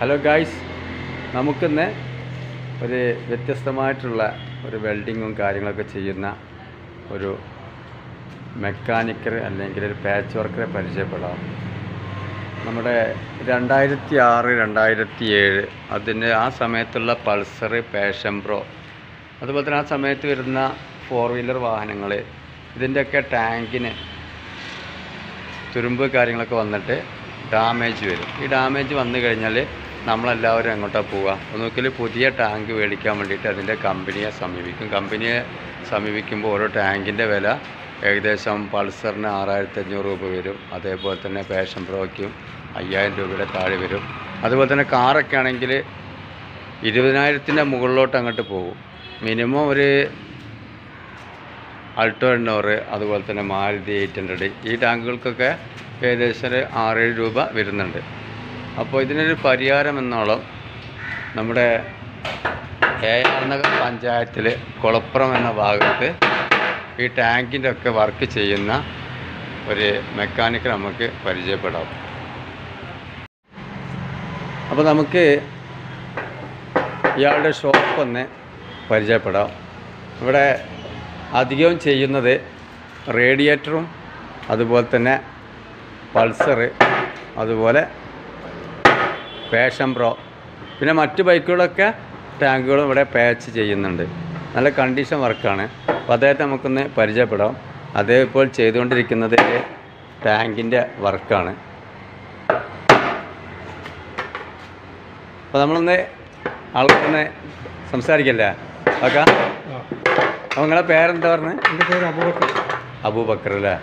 Hello guys നമുക്കിന്ന് ഒരു വ്യത്യസ്തമായിട്ടുള്ള ഒരു വെൽഡിങ്ങും കാര്യങ്ങളൊക്കെ ചെയ്യുന്ന ഒരു മെക്കാനിക്കർ അല്ലെങ്കിൽ ഒരു പാച്ച് വർക്കറെ പരിചയപ്പെടാം. നമ്മുടെ രണ്ടായിരത്തി ആറ് രണ്ടായിരത്തി ഏഴ് അതിന് ആ സമയത്തുള്ള പൾസർ പാഷൻ പ്രോ അതുപോലെ തന്നെ ആ സമയത്ത് വരുന്ന ഫോർ വീലർ വാഹനങ്ങൾ ഇതിന്റെയൊക്കെ ടാങ്കിന് തുരുമ്പ് കാര്യങ്ങളൊക്കെ വന്നിട്ട് ഡാമേജ് വരും. ഈ ഡാമേജ് വന്നു കഴിഞ്ഞാൽ നമ്മളെല്ലാവരും എങ്ങോട്ടാണ് പോവുക ഒന്നുകിൽ പുതിയ ടാങ്ക് മേടിക്കാൻ വേണ്ടിയിട്ട് അതിന്റെ കമ്പനിയെ സമീപിക്കും. കമ്പനിയെ സമീപിക്കുമ്പോൾ ഓരോ ടാങ്കിന്റെ വില ഏകദേശം പൾസറിന് ആറായിരത്തി അഞ്ഞൂറ് രൂപ വരും. അതേപോലെ തന്നെ പാഷൻ പ്രോയ്ക്കും അയ്യായിരം രൂപയുടെ താഴെ വരും. അതുപോലെ തന്നെ കാറൊക്കെ ആണെങ്കിൽ ഇരുപതിനായിരത്തിന്റെ മുകളിലോട്ട് അങ്ങോട്ട് പോകും. മിനിമം ഒരു അൾട്ടോ എണ്ണൂറ് അതുപോലെ തന്നെ മാരുതി എയ്റ്റ് ഹൺഡ്രഡ് ഈ ടാങ്കുകൾക്കൊക്കെ ഏകദേശം ഒരു ആറേഴ് രൂപ വരുന്നുണ്ട്. അപ്പോൾ ഇതിനൊരു പരിഹാരം എന്നോളം നമ്മുടെ എ പഞ്ചായത്തിൽ കുളപ്പുറം എന്ന ഭാഗത്ത് ഈ ടാങ്കിന്റെ ഒക്കെ വർക്ക് ചെയ്യുന്ന ഒരു മെക്കാനിക്ക് നമുക്ക് പരിചയപ്പെടാം. അപ്പോൾ നമുക്ക് ഇയാളുടെ ഷോപ്പ് ഒന്ന് പരിചയപ്പെടാം. ഇവിടെ അധികവും ചെയ്യുന്നത് റേഡിയേറ്ററും അതുപോലെ തന്നെ പൾസറ് അതുപോലെ പാഷൻ പ്രോ പിന്നെ മറ്റ് ബൈക്കുകളൊക്കെ ടാങ്കുകളും ഇവിടെ പാച്ച് ചെയ്യുന്നുണ്ട്. നല്ല കണ്ടീഷൻ വർക്കാണ് അപ്പോൾ അദ്ദേഹത്തെ നമുക്കൊന്ന് പരിചയപ്പെടാം. അദ്ദേഹം ഇപ്പോൾ ചെയ്തുകൊണ്ടിരിക്കുന്നത് ടാങ്കിന്റെ വർക്കാണ് അപ്പോൾ നമ്മളൊന്ന് ആൾക്കൊന്ന് സംസാരിക്കല്ലേ? ഓക്കെ. അപ്പോൾ നിങ്ങളുടെ പേരെന്താ പറഞ്ഞത് എന്റെ പേര് അബൂബക്കർ. അബൂബക്കർ അല്ലേ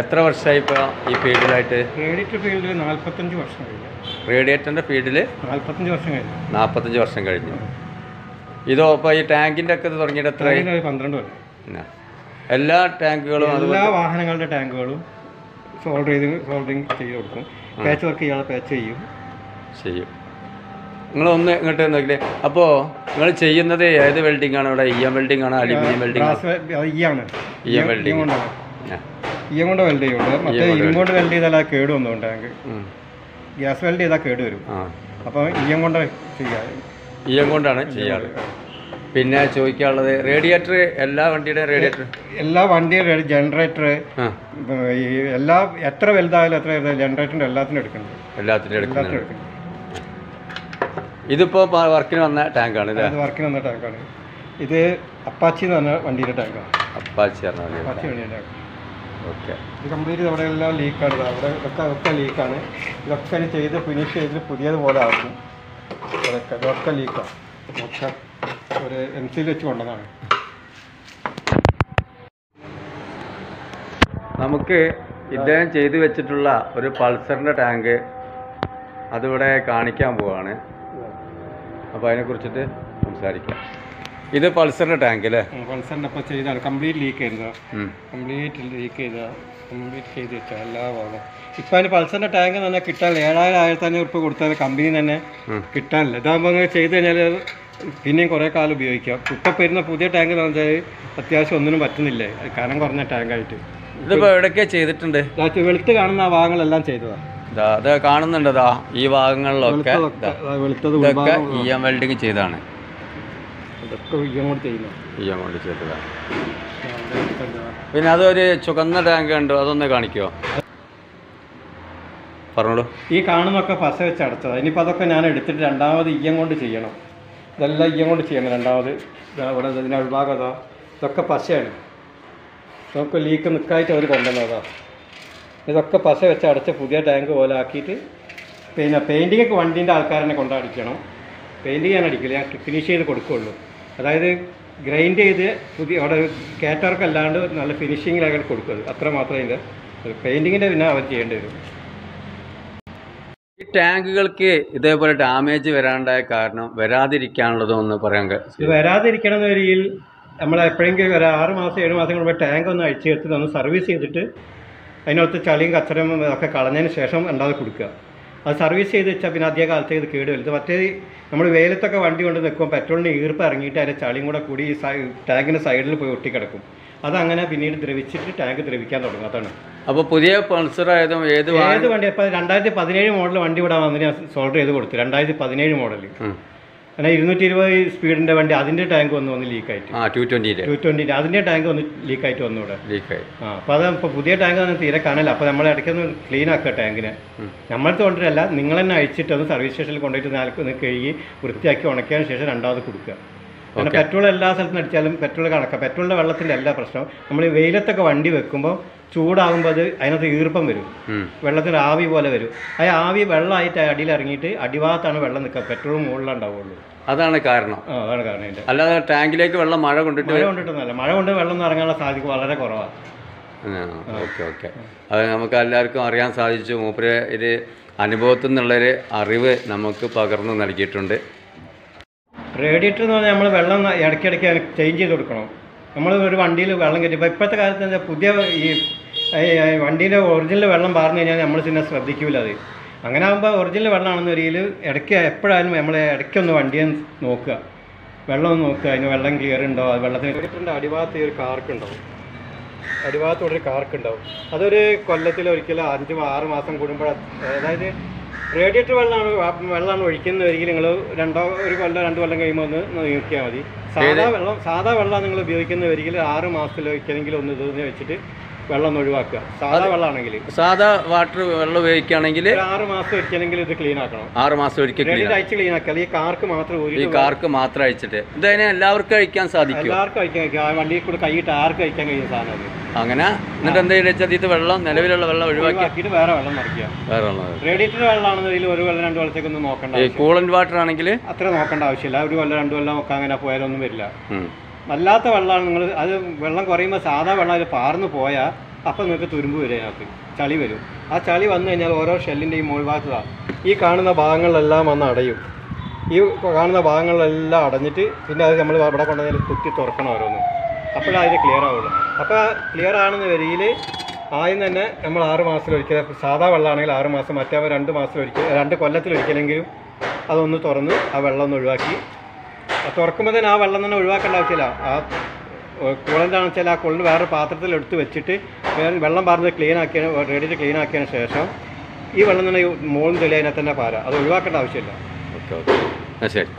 എത്ര വർഷമായി ഇപ്പോൾ ഈ ഫീൽഡിലായിട്ട്? റേഡിയേറ്റർ ഫീൽഡിൽ നാൽപ്പത്തഞ്ച് വർഷം കഴിഞ്ഞു. റേഡിയേറ്ററിന്റെ ഫീൽഡിൽ നാൽപ്പത്തഞ്ച് വർഷം കഴിഞ്ഞു. നാൽപ്പത്തഞ്ച് വർഷം കഴിഞ്ഞു. ഇതോ ഇപ്പോൾ ഈ ടാങ്കിന്റെ ഒക്കെ ഇത് തുടങ്ങിയിട്ട് എത്ര പന്ത്രണ്ട് കൊല്ലം. എല്ലാ ടാങ്കുകളും എല്ലാ വാഹനങ്ങളുടെ ടാങ്കുകളും സോൾഡർ ചെയ്ത് സോൾഡറിങ് ചെയ്ത് കൊടുക്കും. പാച്ച് വർക്ക് ചെയ്യാതെ പാച്ച് ചെയ്യും. ചെയ്യും. നിങ്ങളൊന്ന് ഇങ്ങോട്ട് നോക്കില്ലേ അപ്പോൾ നിങ്ങൾ ചെയ്യുന്നത് ഏത് വെൽഡിംഗ് ആണ്? ഇവിടെ ഇ എം വെൽഡിംഗ് ആണ് aluminium welding E M welding. ഈയം കൊണ്ട് വെൽഡ് ചെയ്യുന്നുണ്ട്. മറ്റേ ഇങ്ങോട്ട് കൊണ്ട് വെൽഡ് ചെയ്താൽ അത് കേട് വന്നുകൊണ്ട് ഞങ്ങൾക്ക് ഗ്യാസ് വെൽഡ് ചെയ്താൽ കേട് വരും. അപ്പോൾ ഈയം കൊണ്ട് ചെയ്യാം. ഇ കൊണ്ടാണ് ചെയ്യാറ്. പിന്നെ ചോദിക്കാനുള്ളത് റേഡിയേറ്റർ എല്ലാ വണ്ടിയുടെയും റേഡിയേറ്റർ എല്ലാ വണ്ടിയുടെ ജനറേറ്റർ എല്ലാ എത്ര വലുതായാലും എത്ര ജനറേറ്ററിന്റെ എല്ലാത്തിനും എടുക്കുന്നുണ്ട്. എല്ലാത്തിനും എടുക്കുന്നുണ്ട്. ഇതിപ്പോൾ വർക്കിന് വന്ന ടാങ്കാണ് ഇത് വർക്കിന് വന്ന ടാങ്കാണ്. ഇത് അപ്പാച്ചി എന്ന് പറഞ്ഞ വണ്ടിയുടെ ടാങ്കാണ്. അപ്പാച്ചി പറഞ്ഞ അപ്പാച്ചി വണ്ടിയുടെ ടാങ്ക്. ഓക്കെ ഇത് കംപ്ലീറ്റ് അവിടെ എല്ലാം ലീക്കാണ് അവിടെ ഒക്കെ ഒക്കെ ലീക്കാണ് ഇതൊക്കെ ചെയ്ത് ഫിനിഷ് ചെയ്ത് പുതിയതുപോലെ ആക്കും. അതൊക്കെ ഇതൊക്കെ ലീക്കാണ് ഒക്കെ ഒരു എം സിയിൽ വെച്ച് കൊണ്ടതാണ് നമുക്ക് ഇദ്ദേഹം ചെയ്തു വെച്ചിട്ടുള്ള ഒരു പൾസറിന്റെ ടാങ്ക് അതിവിടെ കാണിക്കാൻ പോവാണ്. അപ്പോൾ അതിനെക്കുറിച്ചിട്ട് സംസാരിക്കാം. ഇത് പൾസറിന്റെ ടാങ്ക് അല്ലേ പൾസറിന്റെ അപ്പൊ ചെയ്താണ്. കംപ്ലീറ്റ് ലീക്ക് ആയിരുന്നു കംപ്ലീറ്റ് ലീക്ക് ചെയ്ത കംപ്ലീറ്റ് ചെയ്ത് വെച്ചാൽ എല്ലാ ഭാഗം ഇപ്പൊ അതിന് പൾസറിന്റെ ടാങ്ക് തന്നെ കിട്ടാനില്ല ഏഴായിരം ആയിരത്തി അഞ്ഞൂറ് ഉറുപ്പ് കൊടുത്താൽ കമ്പനി തന്നെ. കിട്ടാനില്ല. ഇതാകുമ്പോൾ അങ്ങനെ ചെയ്ത് കഴിഞ്ഞാൽ പിന്നെയും കുറേ കാലം ഉപയോഗിക്കാം. ഇപ്പം വരുന്ന പുതിയ ടാങ്ക് എന്ന് വെച്ചാൽ അത്യാവശ്യം ഒന്നിനും പറ്റുന്നില്ലേ? കനം കുറഞ്ഞ ടാങ്കായിട്ട് ഇതിപ്പോൾ എവിടെയൊക്കെ ചെയ്തിട്ടുണ്ട്? വെളുത്ത് കാണുന്ന ആ ഭാഗങ്ങളെല്ലാം ചെയ്തതാണ് അത് കാണുന്നുണ്ട് ഈ ഭാഗങ്ങളിലൊക്കെ. വെളുത്തത് ഇതൊക്കെ ഇ എം വെൽഡിങ് ചെയ്താണ് ഇതൊക്കെ ഇങ്ങോട്ട് ചെയ്യുന്നത് ഇ എം കൊണ്ട് ചെയ്തതാണ് പിന്നെ അതൊരു ചുവന്ന ടാങ്ക് ഉണ്ട് അതൊന്ന് കാണിക്കോ? പറഞ്ഞോളൂ. ഈ കാണുന്നൊക്കെ പശ വെച്ച് അടച്ചതാണ് ഇനിയിപ്പോൾ അതൊക്കെ ഞാൻ എടുത്തിട്ട് രണ്ടാമത് ഇയ്യം കൊണ്ട് ചെയ്യണം. ഇതെല്ലാം ഇയ്യം കൊണ്ട് ചെയ്യണം രണ്ടാമത്. ഇവിടെ ഇതിന്റെ അവിഭാഗം അതാ. ഇതൊക്കെ പശയാണ്. ഇതൊക്കെ ലീക്ക് നിൽക്കായിട്ട് അവർ കൊണ്ടുവന്നതാ. ഇതൊക്കെ പശ വെച്ച് അടച്ച് പുതിയ ടാങ്ക് പോലെ ആക്കിയിട്ട് പിന്നെ പെയിന്റിങ്ങൊക്കെ വണ്ടീന്റെ ആൾക്കാരനെ കൊണ്ടടിക്കണം. പെയിന്റിങ് ഞാൻ അടിക്കില്ല ഞാൻ ഫിനിഷ് ചെയ്ത് കൊടുക്കുകയുള്ളൂ അതായത് ഗ്രൈൻഡ് ചെയ്ത് പുതിയ അവിടെ കാറ്റർക്ക് അല്ലാണ്ട് നല്ല ഫിനിഷിങ്ങിലാക്കി കൊടുക്കുന്നത് അത്ര മാത്രമേ ഇതിന്റെ പെയിന്റിങ്ങിന്റെ പിന്നെ അവർ ചെയ്യേണ്ടി വരും. ഈ ടാങ്കുകൾക്ക് ഇതേപോലെ ഡാമേജ് വരാണ്ടായ കാരണം വരാതിരിക്കാനുള്ളതോ ഒന്ന് പറയാൻ വരാതിരിക്കണം എന്ന രീതിയിൽ നമ്മൾ എപ്പോഴെങ്കിലും ഒരു ആറ് മാസം ഏഴ് മാസം കൂടുമ്പോൾ ടാങ്ക് ഒന്ന് അഴിച്ചു ചേർത്ത് ഒന്ന് സർവീസ് ചെയ്തിട്ട് അതിനകത്ത് ചളിയും കച്ചറയും ഒക്കെ കളഞ്ഞതിന് ശേഷം രണ്ടാമത് കൊടുക്കുക. അത് സർവീസ് ചെയ്ത് വെച്ചാൽ പിന്നെ അധിക കാലത്തേക്ക് ഇത് കേട് വരും ഇത് മറ്റേ നമ്മൾ വെയിലത്തൊക്കെ വണ്ടി കൊണ്ട് നിൽക്കുമ്പോൾ പെട്രോളിന് ഈർപ്പ് ഇറങ്ങിയിട്ട് അതിന്റെ ചളിയും കൂടെ കൂടി ഈ ടാങ്കിന്റെ സൈഡിൽ പോയി ഒട്ടിക്കിടക്കും. അതങ്ങനെ പിന്നീട് ദ്രവിച്ചിട്ട് ടാങ്ക് ദ്രവിക്കാൻ തുടങ്ങും. അതാണ്. അപ്പോൾ പുതിയ പൾസർ ആയതും ഏത് ഏത് വണ്ടി? ഇപ്പോൾ രണ്ടായിരത്തി പതിനേഴ് മോഡൽ വണ്ടി ഇവിടെ വന്നിട്ട് ഞാൻ സോൾഡർ ചെയ്ത് കൊടുത്തു. രണ്ടായിരത്തി പതിനേഴ് മോഡൽ അങ്ങനെ ഇരുന്നൂറ്റി ഇരുപത് സ്പീഡിന്റെ വണ്ടി അതിന്റെ ടാങ്ക് വന്ന് വന്ന് ലീക്കായിട്ട്. ആ ടു ട്വന്റിയുടെ ടു ട്വന്റിന്റെ അതിന്റെ ടാങ്ക് വന്ന് ലീക്കായിട്ട് വന്നു ഇവിടെ ലീക്കായി. ആ അപ്പോൾ അത് ഇപ്പോൾ പുതിയ ടാങ്ക് വന്ന് തീരെ കാണില്ല അപ്പോൾ നമ്മൾ ഇടയ്ക്കൊന്ന് ക്ലീൻ ആക്കുക ടാങ്കിനെ. നമ്മളടുത്ത് കൊണ്ടുവരല്ല നിങ്ങൾ തന്നെ അഴിച്ചിട്ട് ഒന്ന് സർവീസ് സ്റ്റേഷനിൽ കൊണ്ടുപോയിട്ട് നാൽക്കൊന്ന് കഴുകി വൃത്തിയാക്കി ഉണക്കിയതിന് ശേഷം രണ്ടാമത് കൊടുക്കുക. പെട്രോൾ എല്ലാ സ്ഥലത്തും അടിച്ചാലും പെട്രോൾ കണക്കാം. പെട്രോളിന്റെ വെള്ളത്തിന്റെ എല്ലാ പ്രശ്നവും. നമ്മൾ വെയിലത്തൊക്കെ വണ്ടി വെക്കുമ്പോൾ ചൂടാകുമ്പോൾ അത് അതിനകത്ത് ഈർപ്പം വരും. വെള്ളത്തിന് വെള്ളത്തിൽ ആവി പോലെ വരും. ആ ആവി വെള്ളമായിട്ട് അടിയിൽ ഇറങ്ങിയിട്ട് അടിഭാഗത്താണ് വെള്ളം നിൽക്കുക. പെട്രോൾ മുകളിലുണ്ടാവുള്ളൂ. അതാണ് കാരണം. അതാണ് കാരണം അല്ലാതെ ടാങ്കിലേക്ക് വെള്ളം മഴ കൊണ്ടിട്ട് മഴ കൊണ്ടിട്ടൊന്നുമല്ല മഴ കൊണ്ട് വെള്ളം ഇറങ്ങാനുള്ള സാധ്യത വളരെ കുറവാണ് ഓക്കെ ഓക്കെ. അത് നമുക്ക് എല്ലാവർക്കും അറിയാൻ സാധിച്ചു. മൂപ്പര് ഇത് അനുഭവത്തിൽ നിന്നുള്ളൊരു അറിവ് നമുക്ക് പകർന്നു നൽകിയിട്ടുണ്ട്. റേഡിയേറ്റർ എന്ന് പറഞ്ഞാൽ നമ്മൾ വെള്ളം ഇടയ്ക്കിടയ്ക്ക് ചേഞ്ച് ചെയ്ത് കൊടുക്കണം. നമ്മൾ ഒരു വണ്ടിയിൽ വെള്ളം കയറ്റി ഇപ്പോൾ ഇപ്പോഴത്തെ കാലത്ത് എന്താ പുതിയ ഈ വണ്ടിയിലെ ഒറിജിനൽ വെള്ളം പാർന്നു കഴിഞ്ഞാൽ നമ്മൾ പിന്നെ ശ്രദ്ധിക്കൂല അത്. അങ്ങനെ ആകുമ്പോൾ ഒറിജിനൽ വെള്ളമാണെന്ന രീതിയിൽ ഇടയ്ക്ക് എപ്പോഴായാലും നമ്മൾ ഇടയ്ക്കൊന്ന് വണ്ടിയെ നോക്കുക. വെള്ളം ഒന്ന് നോക്കുക. അതിന് വെള്ളം ക്ലിയർ ഉണ്ടോ? അത് വെള്ളത്തിന് അടിഭാഗത്ത് ഈ ഒരു കാർക്ക് ഉണ്ടാവും. അടിഭാഗത്തോടെ ഒരു കാർക്ക് ഉണ്ടാവും. അതൊരു കൊല്ലത്തിൽ ഒരിക്കലും അഞ്ച് ആറ് മാസം കൂടുമ്പോൾ അതായത് റേഡിയേറ്റർ വെള്ളമാണ് വെള്ളമാണ് ഒഴിക്കുന്നത് ഒരിക്കലും നിങ്ങൾ രണ്ടോ ഒരു കൊല്ലം രണ്ട് കൊല്ലം കഴിയുമ്പോൾ ഒന്ന് നോക്കിയാൽ മതി. സാധാ വെള്ളം സാധാ വെള്ളം നിങ്ങൾ ഉപയോഗിക്കുന്ന ഒരിക്കലും ആറ് മാസത്തിൽ ഒരിക്കലെങ്കിലും ഒന്ന് ഇത് വെച്ചിട്ട് വെള്ളം ഒഴിവാക്കുക. സാധാ വെള്ളമാണെങ്കിൽ സാധാ വാട്ടർ വെള്ളം ഉപയോഗിക്കുകയാണെങ്കിൽ ആറ് മാസം ഒരിക്കലെങ്കിലും ഇത് ക്ലീൻ ആക്കണം. ആറ് മാസം ഒരിക്കൽ ക്ലീൻ അയച്ച് ക്ലീൻ ആക്കുക. ഈ കാർക്ക് മാത്രം ഈ കാർക്ക് മാത്രം അയച്ചിട്ട് ഇതതിനെ എല്ലാവർക്കും അഴിക്കാൻ സാധിക്കും എല്ലാവർക്കും ആ വണ്ടിയിൽ കൂടെ കൈയിട്ട് ആർക്കും അയക്കാൻ കഴിയുന്ന സാധനം അങ്ങനെ? എന്നിട്ട് എന്താ വെച്ചാൽ ഇത് വെള്ളം നിലവിലുള്ള വെള്ളം ഒഴിവാക്കി ഒഴിവാക്കിയിട്ട് വേറെ വെള്ളം നിറയ്ക്കുക. വേറെ വെള്ളം റേഡിയേറ്റർ വെള്ളമാണെന്നതിൽ ഒരു വെള്ളം രണ്ട് വെള്ളത്തേക്ക് ഒന്നും നോക്കണ്ട കൂളൻ വാട്ടർ ആണെങ്കിൽ? അത്ര നോക്കേണ്ട ആവശ്യമില്ല. ഒരു വെള്ളം രണ്ട് വെള്ളം നോക്കാൻ അങ്ങനെ പോയാലൊന്നും വരില്ല. അല്ലാത്ത വെള്ളമാണ് നിങ്ങൾ അത് വെള്ളം കുറയുമ്പോൾ സാധാ വെള്ളം അതിൽ പാർന്ന് പോയാൽ അപ്പം നിങ്ങൾക്ക് തുരുമ്പ് വരും അതിനകത്ത്. ചളി വരും. ആ ചളി വന്നു കഴിഞ്ഞാൽ ഓരോ ഷെല്ലിന്റെ ഈ മുകൾ ഈ കാണുന്ന ഭാഗങ്ങളിലെല്ലാം വന്ന് അടയും. ഈ കാണുന്ന ഭാഗങ്ങളിലെല്ലാം അടഞ്ഞിട്ട് പിന്നെ അത് നമ്മൾ അവിടെ കൊണ്ടുവന്നാൽ കുത്തി തുറക്കണം ഓരോന്ന്. അപ്പോഴേ അതിന് ക്ലിയർ ആവുള്ളൂ. അപ്പോൾ ക്ലിയർ ആണെന്ന് വരിയിൽ ആദ്യം തന്നെ നമ്മൾ ആറ് മാസത്തിലൊരിക്കൽ സാധാ വെള്ളമാണെങ്കിൽ ആറ് മാസം മറ്റേ രണ്ട് മാസത്തിലൊരിക്കൽ രണ്ട് കൊല്ലത്തിലൊരിക്കലെങ്കിലും അതൊന്ന് തുറന്ന് ആ വെള്ളം ഒന്ന് ഒഴിവാക്കി തുറക്കുമ്പോൾ തന്നെ ആ വെള്ളം തന്നെ ഒഴിവാക്കേണ്ട ആവശ്യമില്ല. ആ കുളന്താണെന്ന് വെച്ചാൽ ആ കുളന് വേറെ പാത്രത്തിൽ എടുത്ത് വെച്ചിട്ട് വെള്ളം പാർന്ന് ക്ലീൻ ആക്കിയ റെഡിറ്റ് ക്ലീൻ ആക്കിയതിന് ശേഷം ഈ വെള്ളം തന്നെ മോളും തെളിയതിനെ തന്നെ പാര. അത് ഒഴിവാക്കേണ്ട ആവശ്യമില്ല. Okay okay. ശരി.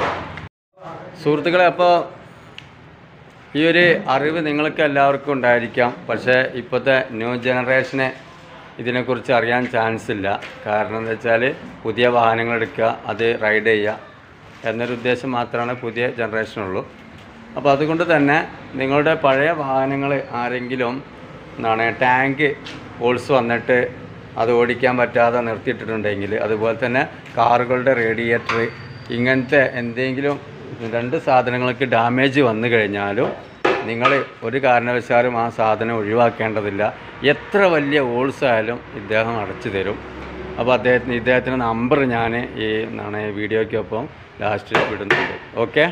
സുഹൃത്തുക്കളെ അപ്പോൾ ഈ ഒരു അറിവ് നിങ്ങൾക്ക് എല്ലാവർക്കും ഉണ്ടായിരിക്കാം. പക്ഷേ ഇപ്പോഴത്തെ ന്യൂ ജനറേഷനെ ഇതിനെക്കുറിച്ച് അറിയാൻ ചാൻസ് ഇല്ല. കാരണം എന്താ വെച്ചാൽ പുതിയ വാഹനങ്ങൾ എടുക്കുക അത് റൈഡ് ചെയ്യുക. എന്നൊരു ഉദ്ദേശം മാത്രമാണ് പുതിയ ജനറേഷനുള്ളൂ. അപ്പോൾ അതുകൊണ്ട് തന്നെ നിങ്ങളുടെ പഴയ വാഹനങ്ങൾ ആരെങ്കിലും എന്താണ് ടാങ്ക് ഹോൾസ് വന്നിട്ട് അത് ഓടിക്കാൻ പറ്റാതെ നിർത്തിയിട്ടിട്ടുണ്ടെങ്കിൽ അതുപോലെ തന്നെ കാറുകളുടെ റേഡിയേറ്റർ ഇങ്ങനത്തെ എന്തെങ്കിലും രണ്ട് സാധനങ്ങൾക്ക് ഡാമേജ് വന്നു കഴിഞ്ഞാലും നിങ്ങൾ ഒരു കാരണവശാലും ആ സാധനം ഒഴിവാക്കേണ്ടതില്ല. എത്ര വലിയ ഹോൾസ് ആയാലും ഇദ്ദേഹം അടച്ചു തരും. അപ്പോൾ അദ്ദേഹത്തിന് ഇദ്ദേഹത്തിന്റെ നമ്പർ ഞാൻ ഈ എന്താണ് വീഡിയോയ്ക്കൊപ്പം ലാസ്റ്റ് വിടുന്നുണ്ട് ഓക്കെ